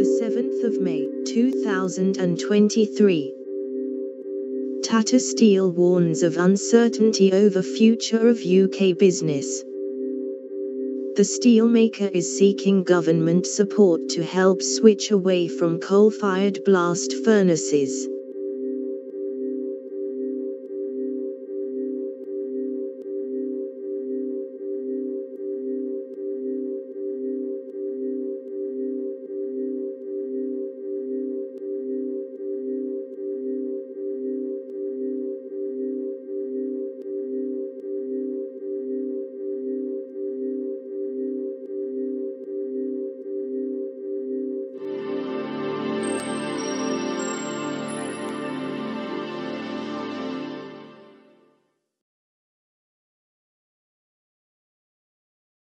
The 7th of May, 2023. Tata Steel warns of uncertainty over future of UK business. The steelmaker is seeking government support to help switch away from coal-fired blast furnaces.